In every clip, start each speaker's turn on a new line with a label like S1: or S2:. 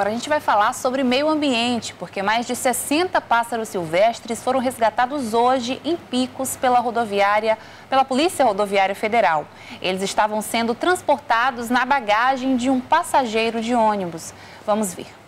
S1: Agora a gente vai falar sobre meio ambiente, porque mais de 60 pássaros silvestres foram resgatados hoje em Picos pela rodoviária, pela Polícia Rodoviária Federal. Eles estavam sendo transportados na bagagem de um passageiro de ônibus. Vamos ver.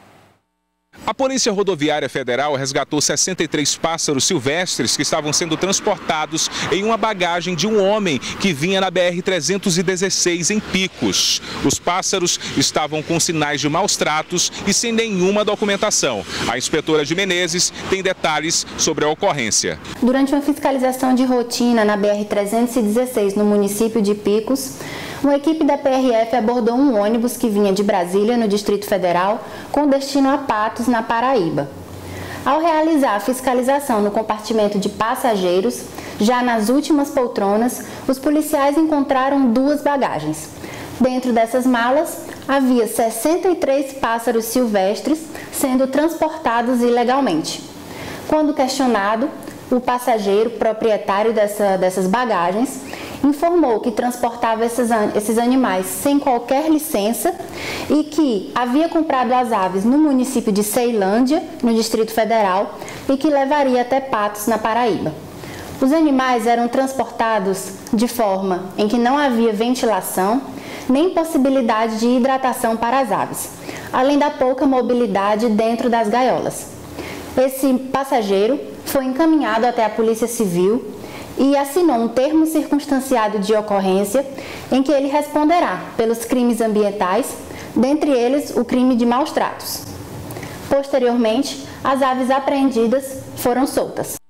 S2: A Polícia Rodoviária Federal resgatou 63 pássaros silvestres que estavam sendo transportados em uma bagagem de um homem que vinha na BR-316 em Picos. Os pássaros estavam com sinais de maus tratos e sem nenhuma documentação. A inspetora de Menezes tem detalhes sobre a ocorrência.
S3: Durante uma fiscalização de rotina na BR-316 no município de Picos, uma equipe da PRF abordou um ônibus que vinha de Brasília, no Distrito Federal, com destino a Patos, na Paraíba. Ao realizar a fiscalização no compartimento de passageiros, já nas últimas poltronas, os policiais encontraram duas bagagens. Dentro dessas malas, havia 63 pássaros silvestres sendo transportados ilegalmente. Quando questionado, o passageiro proprietário dessa, dessas bagagens informou que transportava esses, esses animais sem qualquer licença e que havia comprado as aves no município de Ceilândia, no Distrito Federal, e que levaria até Patos, na Paraíba. Os animais eram transportados de forma em que não havia ventilação nem possibilidade de hidratação para as aves, além da pouca mobilidade dentro das gaiolas. Esse passageiro foi encaminhado até a Polícia Civil e assinou um termo circunstanciado de ocorrência em que ele responderá pelos crimes ambientais, dentre eles o crime de maus tratos. Posteriormente, as aves apreendidas foram soltas.